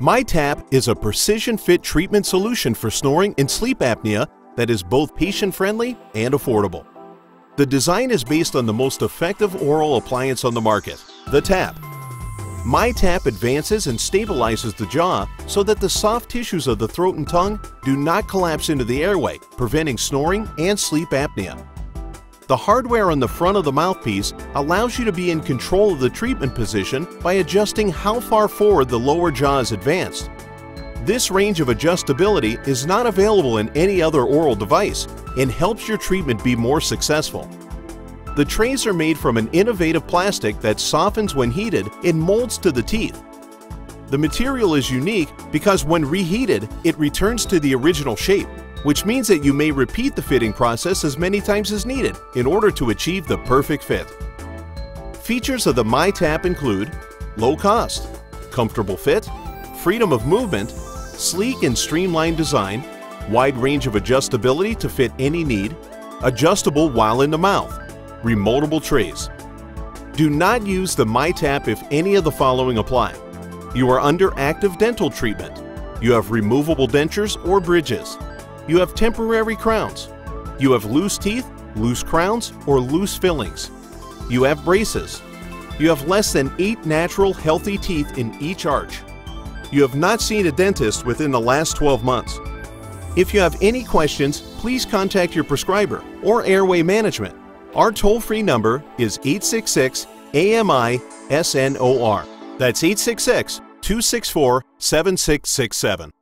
MyTap is a precision fit treatment solution for snoring and sleep apnea that is both patient-friendly and affordable. The design is based on the most effective oral appliance on the market, the TAP. MyTap advances and stabilizes the jaw so that the soft tissues of the throat and tongue do not collapse into the airway, preventing snoring and sleep apnea. The hardware on the front of the mouthpiece allows you to be in control of the treatment position by adjusting how far forward the lower jaw is advanced. This range of adjustability is not available in any other oral device and helps your treatment be more successful. The trays are made from an innovative plastic that softens when heated and molds to the teeth. The material is unique because when reheated, it returns to the original shape, which means that you may repeat the fitting process as many times as needed in order to achieve the perfect fit. Features of the MyTap include low cost, comfortable fit, freedom of movement, sleek and streamlined design, wide range of adjustability to fit any need, adjustable while in the mouth, remotable trays. Do not use the MyTap if any of the following apply. You are under active dental treatment. You have removable dentures or bridges. You have temporary crowns. You have loose teeth, loose crowns, or loose fillings. You have braces. You have less than 8 natural healthy teeth in each arch. You have not seen a dentist within the last 12 months. If you have any questions, please contact your prescriber or Airway Management. Our toll-free number is 866 AMI SNOR. That's 866 264 7667.